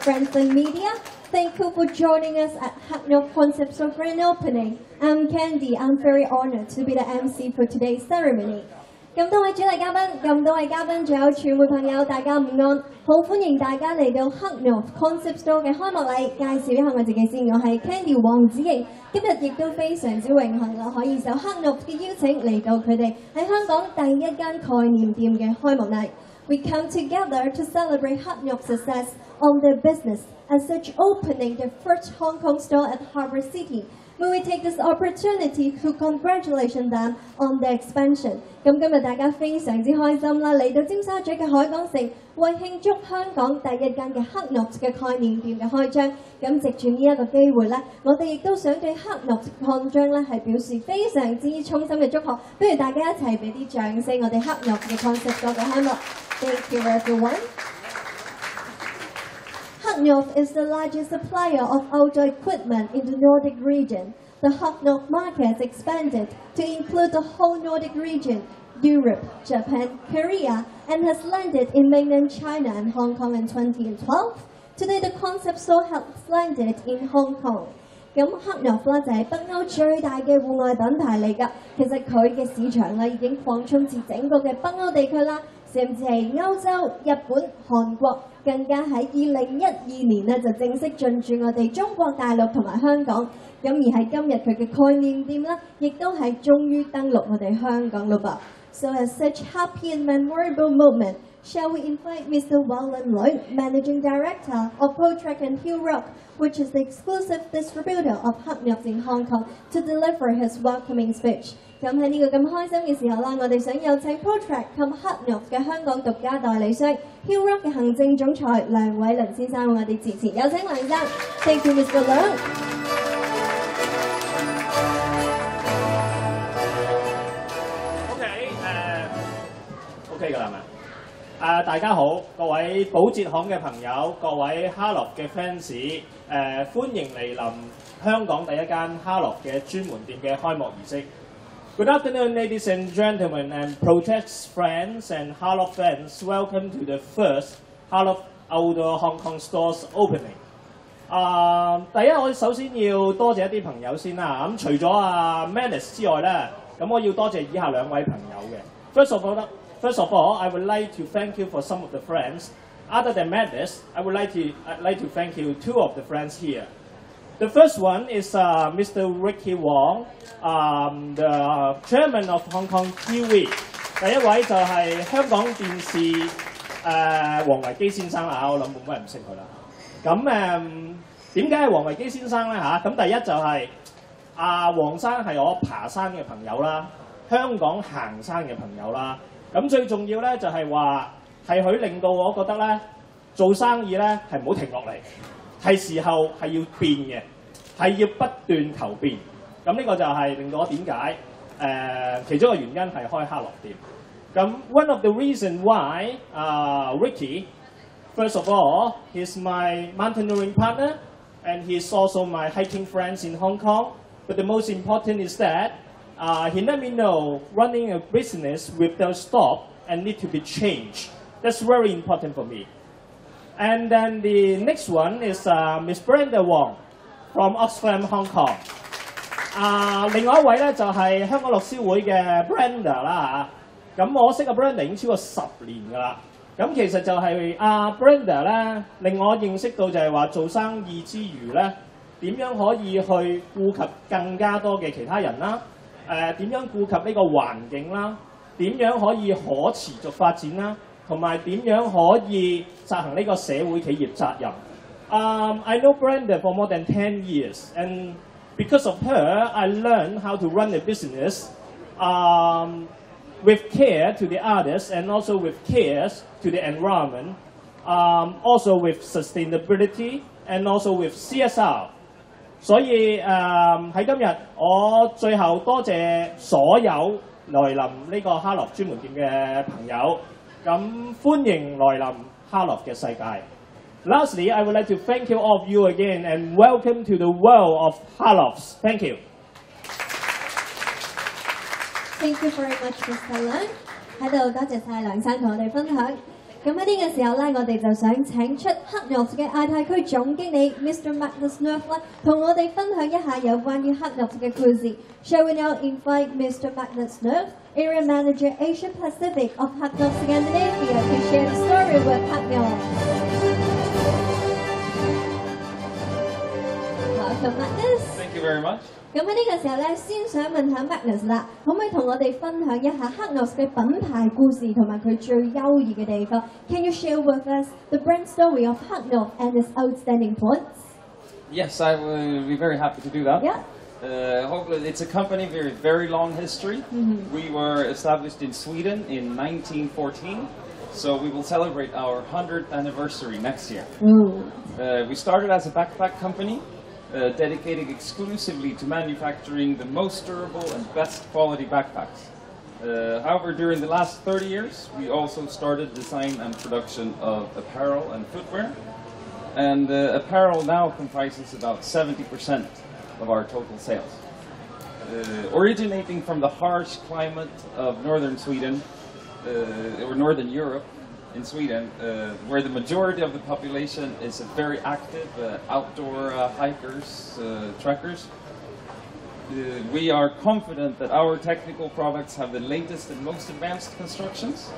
afternoon, our friends and media. Thank you for joining us at Hackney Concept Store grand opening. I'm Candy. I'm very honored to be the MC for today's ceremony. 咁多位主礼嘉宾，咁多位嘉宾，仲有传媒朋友，大家午安，好欢迎大家嚟到黑 North Concept Store 嘅开幕礼。介绍一下我自己先，我系 Candy 黄子莹。今日亦都非常之荣幸啦，可以受黑 North 嘅邀请嚟到佢哋喺香港第一间概念店嘅开幕礼。 We come together to celebrate Hotnok's success on their business, and such opening their first Hong Kong store at Harbour City. will we take this opportunity to congratulation them on the expansion. 咁今日大家非常之开心啦嚟到尖沙咀嘅海港城为庆祝香港第一间嘅黑诺嘅概念店嘅开张。咁藉住呢一个机会咧我哋亦都想对黑诺看張咧系表示非常之衷心嘅祝贺。不如大家一齐俾啲掌声我哋黑诺嘅 concept 多谢香乐 thank you everyone. Hotnorth is the largest supplier of outdoor equipment in the Nordic region. The Hotnorth market has expanded to include the whole Nordic region, Europe, Japan, Korea, and has landed in mainland China and Hong Kong in 2012. Today, the concept store has landed in Hong Kong. 咁黑牛啦就系北欧最大嘅户外品牌嚟㗎，其实佢嘅市场啦已经扩充至整个嘅北欧地区啦， 甚至係歐洲、日本、韓國，更加喺二零一二年咧就正式進駐我哋中國大陸同埋香港。咁而喺今日佢嘅概念店啦，亦都係終於登陸我哋香港嘞噃。So as such happy and memorable moment. Shall we invite Mr. Wallen Lloyd, Managing Director of ProTrack and Hill Rock, which is the exclusive distributor of Hubnuts in Hong Kong, to deliver his welcoming speech? 咁喺呢个咁开心嘅时候啦，我哋想有请 ProTrack 及 Hubnuts 嘅香港独家代理商 Hill Rock 嘅行政总裁梁伟伦先生，我哋致辞，有请梁生。Thank you, Mr. 梁。 誒、大家好，各位保捷行嘅朋友，各位哈樂嘅 fans，誒、歡迎嚟臨香港第一間哈樂嘅專門店嘅開幕儀式。Good afternoon, ladies and gentlemen, and Protect friends and Harlock fans. Welcome to the first Harlock Outdoor Hong Kong stores opening. 啊、第一我首先要多謝一啲朋友先啦。咁、除咗阿 Manis 之外咧，咁我要多謝以下兩位朋友嘅。First of all, first of all, I would like to thank you for some of the friends. Other than Manis, I would like to I'd like to thank you two of the friends here. The first one is Mr. Ricky Wong, the chairman of Hong Kong TV. 第一位就係香港電視誒、呃、黃維基先生啦，我諗冇乜人唔識佢啦。咁誒點解係黃維基先生咧嚇？咁、第一就係、阿、黃生係我爬山嘅朋友啦，香港行山嘅朋友啦。咁最重要咧就係話係佢令到我覺得咧做生意咧係唔好停落嚟，係時候係要變嘅，係要不斷求變。咁呢個就係令到我點解誒其中一個原因係開哈樂店。咁 one of the reason why 啊、Ricky First of all, he's my mountaineering partner, and he's also my hiking friends in Hong Kong. But the most important is that uh, he let me know running a business without stop and need to be changed. That's very important for me. And then the next one is Miss Brenda Wong from Oxfam Hong Kong. 啊、另外一位咧就係、香港樂施會嘅 Brenda 啦嚇，咁我識阿 Brenda 已經超過十年㗎啦。咁其實就係阿、Brenda 咧，令我認識到就係話做生意之餘咧，點樣可以去顧及更加多嘅其他人啦？诶、点样顾及呢个环境啦？点样可以可持续发展啦？同埋点样可以实行呢个社会企业责任？Um, I know Brenda for more than 10 years, and because of her, I learned how to run a business um, with care to the others and also with cares to the environment, um, also with sustainability and also with CSR. 所以誒喺、今日，我最後多謝所有來臨呢個哈洛專門店嘅朋友，咁歡迎來臨哈洛嘅世界。Lastly, I would like to thank you all of you again and welcome to the world of Harloffs. Thank you. Thank you very much, Mr. 梁。喺度多謝晒梁生同我哋分享。咁喺呢个时候咧，我哋就想请出黑诺嘅亚太区总经理 Mr. Magnus Nerf 咧，同我哋分享一下有关于黑诺嘅故事。Shall we now invite Mr. Magnus Nerf, Area Manager Asia Pacific of Haknok Scandinavia, to share the story with Haknok? Welcome, Magnus. Thank you very much. 咁喺呢个时候咧，先想问下 Magnus 啦，可唔可以同我哋分享一下黑诺嘅品牌故事同埋佢最优异嘅地方？Can you share with us the brand story of 黑诺 and its outstanding points? Yes, I will be very happy to do that. Yeah. Uh, hopefully, it's a company with very long history. We were established in Sweden in 1914, so we will celebrate our 100th anniversary next year. Ooh. Uh, we started as a backpack company, uh, dedicated exclusively to manufacturing the most durable and best quality backpacks. Uh, however, during the last 30 years, we also started design and production of apparel and footwear. And uh, apparel now comprises about 70% of our total sales. Uh, originating from the harsh climate of northern Sweden, uh, or northern Europe, in Sweden, uh, where the majority of the population is a very active uh, outdoor uh, hikers, uh, trekkers. Uh, we are confident that our technical products have the latest and most advanced constructions.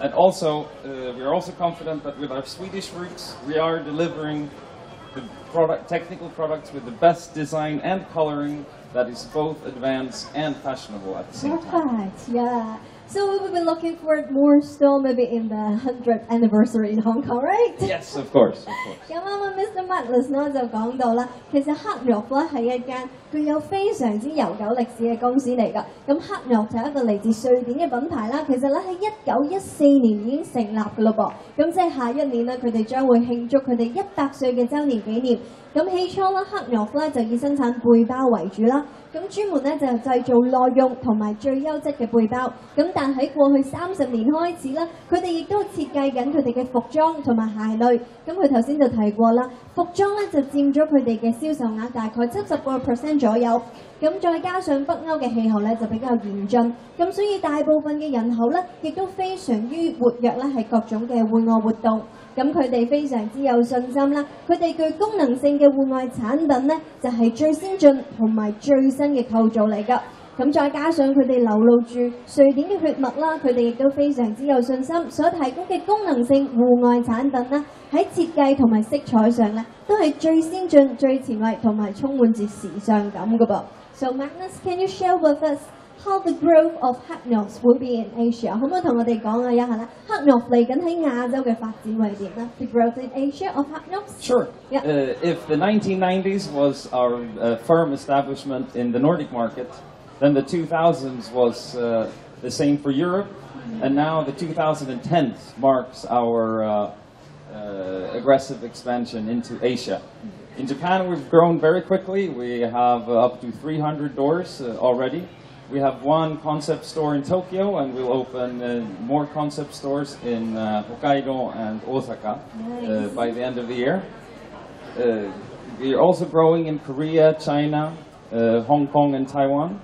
And also, uh, we are also confident that with our Swedish roots, we are delivering the product, technical products with the best design and coloring that is both advanced and fashionable at the same time. Perfect. Yeah. So we will be looking for more still maybe in the 100th anniversary in Hong Kong, right? Yes, of course, of course. 咁啱啱 Mr. 咧就講到啦，其實黑玉咧係一間具有非常之悠久歷史嘅公司嚟㗎。咁黑玉就係一個嚟自瑞典嘅品牌啦。其實咧喺一九一四年已經成立㗎咯噃。咁即係下一年咧，佢哋將會慶祝佢哋一百歲嘅週年紀念。咁起初咧，黑玉咧就以生產背包為主啦。咁專門咧就係製造耐用同埋最優質嘅背包。咁但喺過去三十年開始啦，佢哋亦都設計緊佢哋嘅服裝同埋鞋類。咁佢頭先就提過啦，服裝咧就佔咗佢哋嘅銷售額大概七十個 percent 左右。咁再加上北歐嘅氣候咧就比較嚴峻，咁所以大部分嘅人口咧亦都非常於活躍咧係各種嘅戶外活動。咁佢哋非常之有信心啦，佢哋具功能性嘅户外產品咧就係最先進同埋最新嘅構造嚟㗎。咁再加上佢哋流露住瑞典嘅血脈啦，佢哋亦都非常之有信心，所提供嘅功能性戶外產品啦，喺設計同埋色彩上咧，都係最先進、最前衛同埋充滿住時尚感㗎噃。So Magnus, can you share with us how the growth of Hacknos will be in Asia？可唔可以同我哋讲一下咧？Hacknos 嚟紧喺亚洲嘅发展会点咧？The growth in Asia of Hacknos？ Sure. Yeah. Uh, if the 1990s was our uh, firm establishment in the Nordic market, then the 2000s was uh, the same for Europe, and now the 2010s marks our uh, uh, aggressive expansion into Asia. In Japan, we've grown very quickly. We have uh, up to 300 doors uh, already. We have one concept store in Tokyo, and we'll open uh, more concept stores in uh, Hokkaido and Osaka uh, Nice. by the end of the year. Uh, we are also growing in Korea, China, uh, Hong Kong, and Taiwan.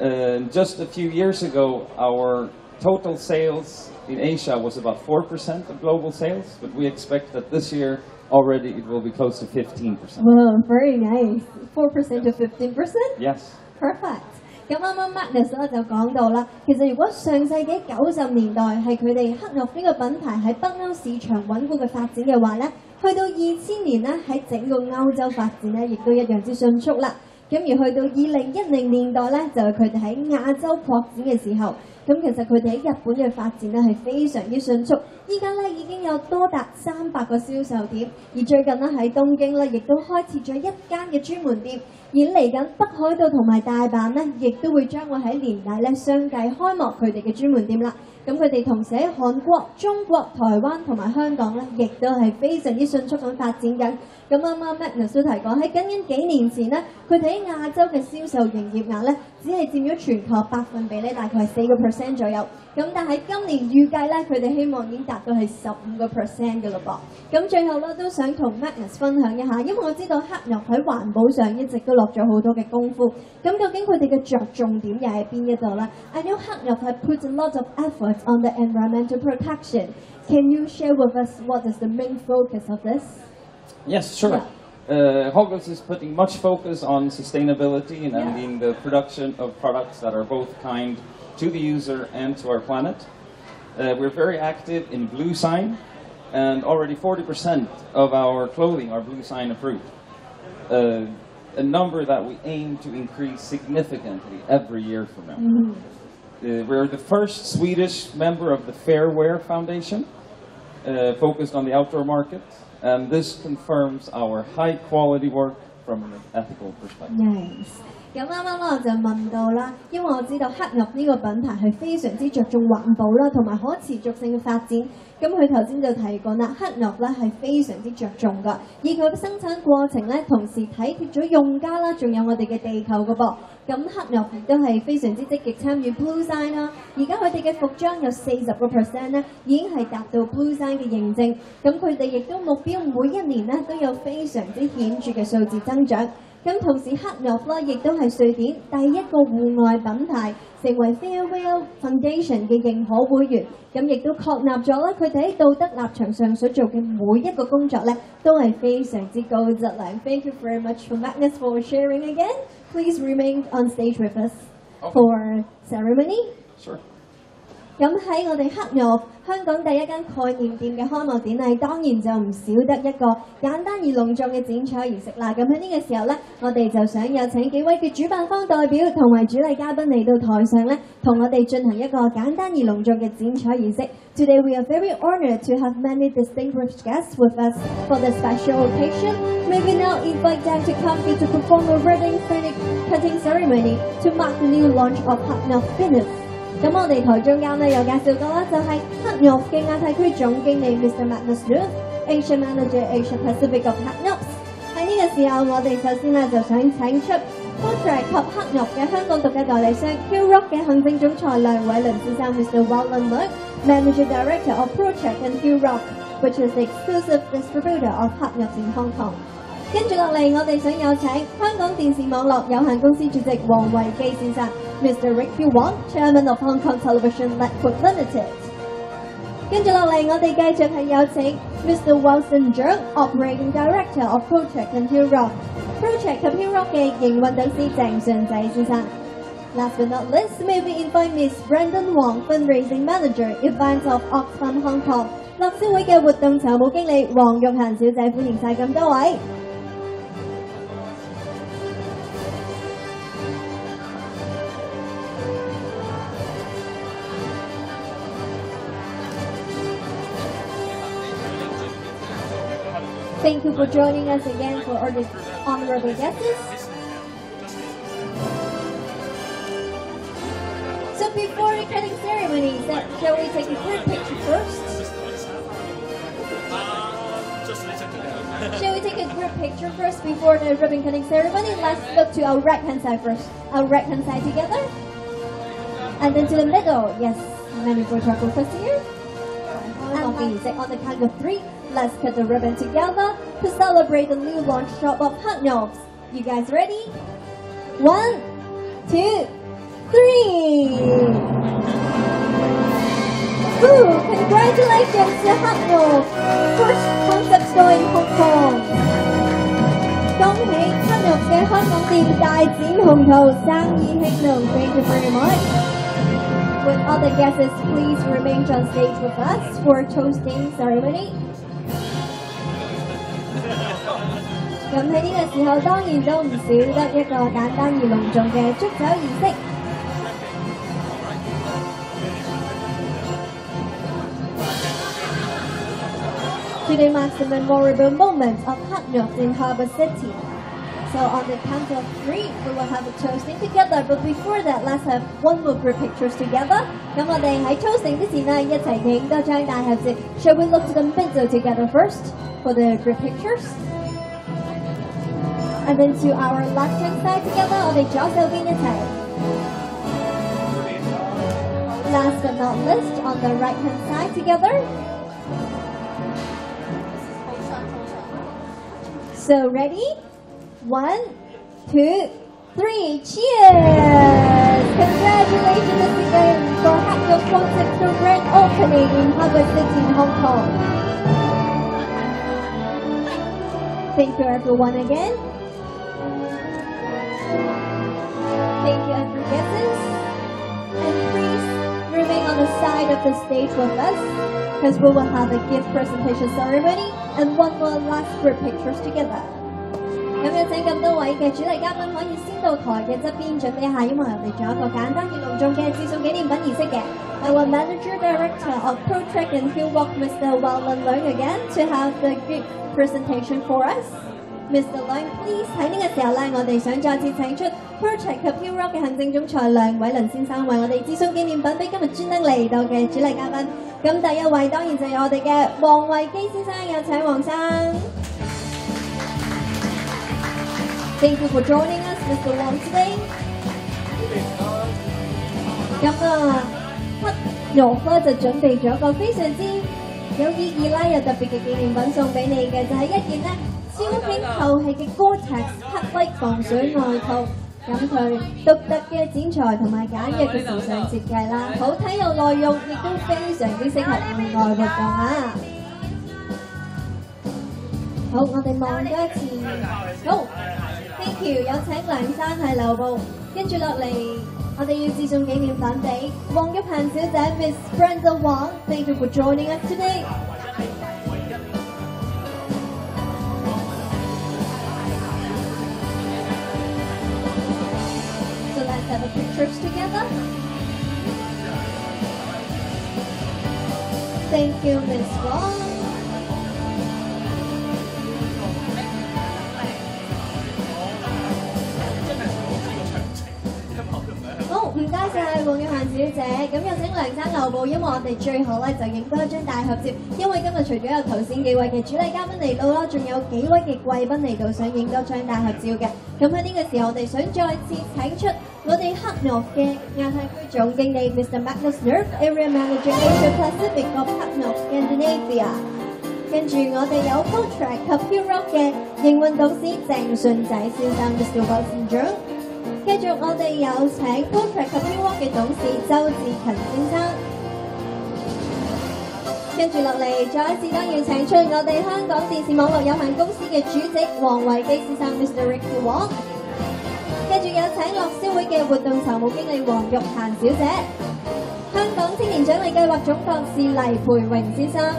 Uh, just a few years ago, our total sales in Asia was about 4% of global sales, but we expect that this year already it will be close to 15%. Well, very nice. Four percent to fifteen percent. Yes. Perfect。咁啱啱 Magnus 咧就講到啦，其實如果上世紀九十年代係佢哋黑諾呢個品牌喺北歐市場穩固嘅發展嘅話咧，去到二千年咧喺整個歐洲發展咧，亦都一樣之迅速啦。咁而去到二零一零年代咧，就係佢哋喺亞洲擴展嘅時候，咁其實佢哋喺日本嘅發展咧係非常之迅速。依家咧已經有多達三百個銷售點，而最近咧喺東京咧亦都開設咗一間嘅專門店。而嚟緊北海道同埋大阪咧，亦都會將會喺年底咧相繼開幕佢哋嘅專門店啦。咁佢哋同時喺韓國、中國、台灣同埋香港咧，亦都係非常之迅速咁發展緊。咁啱啱 Magnus 都提過，喺僅僅幾年前咧，佢哋喺亞洲嘅銷售營業額咧，只係佔咗全球百分比咧，大概係四個 percent 左右。咁但係今年預計咧，佢哋希望已經達到係十五個 percent 嘅嘞噃。咁最後咧都想同 Magnus 分享一下，因為我知道黑牛喺環保上一直都落 咗好多嘅功夫。咁究竟佢哋嘅着重点又喺边一度咧？I know 黑牛系 put a lot of effort on the environmental protection. Can you share with us what is the main focus of this? Yes, sure. Uh, Hoggles is putting much focus on sustainability and, and Yeah. in the production of products that are both kind to the user and to our planet. Uh, we're very active in Blue Sign, and already 40% of our clothing are Blue Sign approved. Uh, a number that we aim to increase significantly every year from now. Uh, we're the first Swedish member of the Fairwear Foundation, uh, focused on the outdoor market, and this confirms our high quality work from an ethical perspective. Yes。咁啱啱咧我就問到啦，因為我知道黑玉呢個品牌係非常之着重環保啦，同埋可持續性嘅發展。咁佢頭先就提過啦，黑玉咧係非常之着重噶，而佢嘅生產過程咧，同時體貼咗用家啦，仲有我哋嘅地球噶噃。咁黑玉亦都係非常之積極參與 Blue Sign 啦。而家佢哋嘅服裝有四十個 percent 咧，已經係達到 Blue Sign 嘅認證。咁佢哋亦都目標每一年咧都有非常之顯著嘅數字增長。咁同時黑牛啦，亦都係瑞典第一個戶外品牌成為 Fairwell Foundation 嘅認可會員，咁亦都確立咗啦，佢哋喺道德立場上所做嘅每一個工作咧，都係非常之高質量。Thank you very much for Magnus for sharing again. Please remain on stage with us for ceremony. Sure. 咁喺我哋黑牛香港第一間概念店嘅開幕典禮，當然就唔少得一個簡單而隆重嘅剪彩儀式啦。咁喺呢個時候呢，我哋就想有請幾位嘅主辦方代表同埋主禮嘉賓嚟到台上呢，同我哋進行一個簡單而隆重嘅剪彩儀式。Today we are very honored to have many distinguished guests with us for the special occasion. May we now invite them to come here to perform a ribbon cutting ceremony to mark the new launch of Hot Enough Fitness. 咁我哋台中間咧有介紹過啦，就係黑玉嘅亞太區總經理 Mr. Magnus Lu，Asia Manager Asia Pacific of Hot Nuts。喺呢個時候，我哋首先咧就想請出 Portrait 及黑玉嘅香港獨家代理商 Q Rock 嘅行政總裁梁偉倫先生 Mr. Wallen Lu，Manager Director of Project and Q Rock, which is the exclusive distributor of Hot Nuts in Hong Kong。跟住落嚟，我哋想有請香港電視網絡有限公司主席黃維基先生 ，Mr. Ricky Wong, Chairman of Hong Kong Television Network Limited。跟住落嚟，我哋继续系有请 Mr. Wilson Zhang, Operating Director of Project and Hill Rock。Project 及 Hill Rock 嘅营运董事郑顺仔先生。Last but not least, may we invite Miss Brandon Wong, Fundraising Manager, Events of Oxfam Hong Kong。乐施会嘅活动筹募经理黄玉娴小姐，欢迎晒咁多位。 Thank you for joining us again for our honorable guests. So before the cutting ceremony, shall we take a group picture first? Shall we take a group picture first before the ribbon cutting ceremony? Let's look to our right hand side first. Our right hand side together. And then to the middle. Yes. Let me photograph first here. And on the count of three, let's cut the ribbon together to celebrate the new launch shop of Hot Knobs. You guys ready? One, two, three. Ooh, congratulations to Hot Knobs, first concept store in Hong Kong. 恭喜黑肉嘅香港店大展宏图，生意兴隆。Thank you very much. With other guests, please remain on stage with us for toasting ceremony. 咁喺呢個時候，當然都唔少得一個簡單而隆重嘅祝酒儀式。Today marks the memorable moment of Hot Knots in Harbour City. So on the count of three, we will have a toasting together. But before that, let's have one more group pictures together. 咁我哋喺 toasting 之前呢，一齊影多張大合照。Shall we look to the middle together first for the group pictures? and then to our left hand side together on the just Albania. Last but not least, on the right hand side together. So ready? One, two, three, cheers! Congratulations again for Hackney Concert to grand opening in Harbour City, Hong Kong. Thank you everyone again. on the side of the stage with us because we will have a gift presentation ceremony and one more last group pictures together. 咁有请咁多位嘅主礼嘉宾可以先到台嘅侧边准备下，因为我哋仲有一个简单而隆重嘅致送纪念品仪式嘅。Our Manager Director of ProTrack and Fieldwalk, Mr. Wallen Leung again, to have the gift presentation for us. Mr. Leung, please 喺呢个时候咧，我哋想再次请出 ProTrack 及 Fieldwalk 嘅行政总裁梁伟伦先生为我哋致送紀念品俾今日专登嚟到嘅主禮嘉宾。咁第一位当然就係我哋嘅黃維基先生，有請黃生。Thank you for joining us, Mr. Wong, today. 咁啊，黑羅科就准备咗一個非常之有意义啦，又特别嘅纪念品送俾你嘅，就係、一件呢超轻透气嘅 Gore-Tex 黑 like 防水外套。咁佢独特嘅剪裁同埋简约嘅时尚设计啦，好睇又耐用，亦都非常之适合户外活动啊！好，我哋望多一次。好，thank you，有请梁生系留步，跟住落嚟，我哋要致送紀念品俾黃玉嫻小姐 Miss Brenda Wang，thank you for joining us today。let's have a pictures together. Thank you, Miss Wang. 好，唔该晒黄玉娴小姐，咁有请梁生留步，因为我哋最后咧就影多一张大合照，因为今日除咗有头先几位嘅主礼嘉宾嚟到啦，仲有几位嘅贵宾嚟到，想影多张大合照嘅。咁喺呢个时候，我哋想再次请出 我哋黑諾嘅亞太區總經理 Mr. Magnus Nerve，Area Manager Asia Pacific of 黑諾 Scandinavia。跟住我哋有 ProTrack 及 Hero 嘅營運董事鄭順仔先生 Mr. Wilson Jung。繼續我哋有請 ProTrack 及 Hero 嘅董事周志勤先生。跟住落嚟，再一次當要請出我哋香港電視網絡有限公司嘅主席黃維基先生 Mr. Ricky Wong。跟住有請樂施會嘅活動籌募經理黃玉娴小姐。香港青年獎勵計劃總幹事黎培榮先生。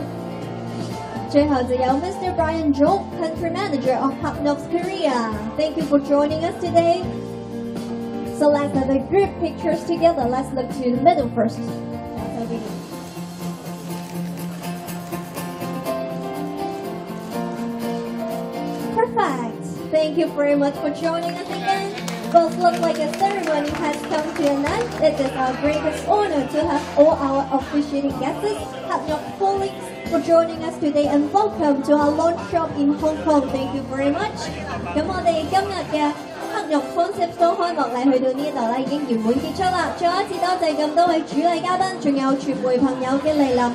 最後就有 Mr. Brian Jo Country Manager of Hapnox Korea. Thank you for joining us today. So let's have a group pictures together. Let's look to the middle first. Perfect. Thank you very much for joining us again. Both look like a ceremony has come to an end. It is our greatest honor to have all our officiating guests, have your colleagues for joining us today and welcome to our launch shop in Hong Kong. Thank you very much. 咁我哋今日嘅黑肉 concept 都开幕礼去到呢度咧，已经圆满结束啦。再一次多谢咁多位主礼嘉宾，仲有传媒朋友嘅嚟临。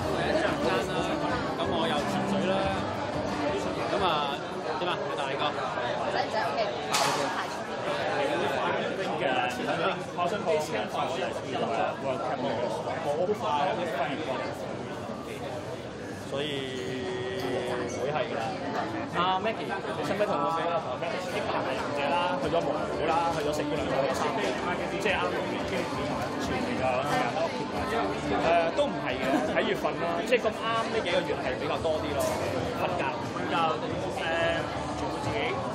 所以會係㗎啦。阿 Maggie，你使唔使同我哋啦？同 Maggie 啲行嘅者啦，去咗蒙古啦，去咗食咗兩個餐，即係啱啱經全年嘅時間都誒都唔係嘅，睇月份啦，即係咁啱呢幾個月係比較多啲咯。瞓覺瞓覺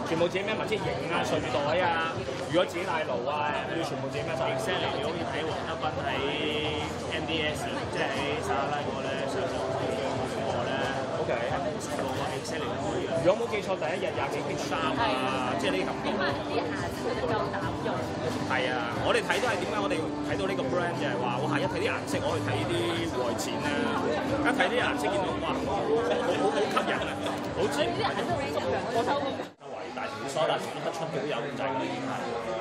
全部自己全部自己孭埋，即係型啊、睡袋啊。如果自己帶爐啊，要全部自己孭晒。Excel 你好似睇黃德斌喺 MDS，即係喺沙拉嗰咧。OK，個個 Excel 嚟可以。如果冇記錯，第一日廿幾件衫啊，即係呢啲感覺。啲顏色夠膽用。係啊，我哋睇都係點解我哋睇到呢個 brand 就係話，我下！一睇啲顏色，我去睇啲外展咧，一睇啲顏色見到哇，好好好好吸引啊，好似啲顏色好熟嘅，我收工。圍大條啲梳打，全部出出都有咁滯㗎啦，已經係。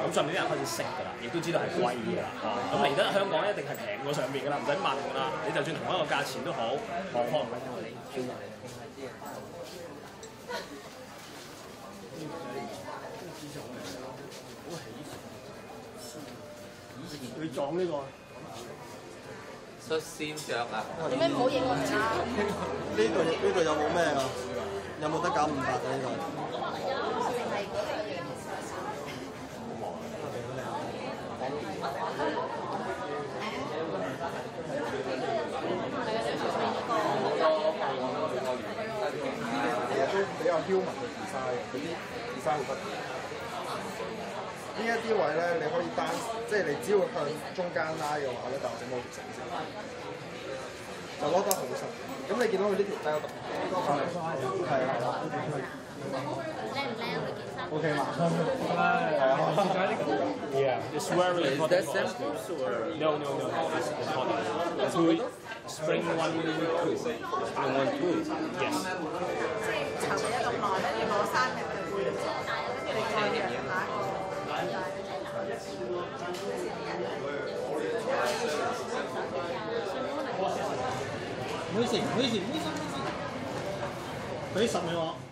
咁上面啲人開始識㗎啦，亦都知道係貴㗎啦。啊咁嚟得香港一定係平過上面㗎啦，唔使問㗎啦。你就算同一個價錢都好，我可能佢撞呢個。率先着啊！做咩唔好影我哋啦？呢度呢度有冇咩啊？有冇得搞五百啊？呢度？其實都比較 human 嘅 design，嗰啲 design 好得意。呢一啲位咧，你可以單，即係你只要向中間拉嘅話咧，就整到條繩先，就攞得好實。咁你見到佢呢條 belt 係係啦，靚唔靚？OK 嘛？係啊，Yeah, it's very Is important. that for us. samples or No, no, no. It's important. To spring one two. spring one two? Yes. 籌咗咁耐咧，你攞三日就會，跟住你再約下一個。唔好意思，唔好意思，唔好意思，唔好意思。俾十秒我。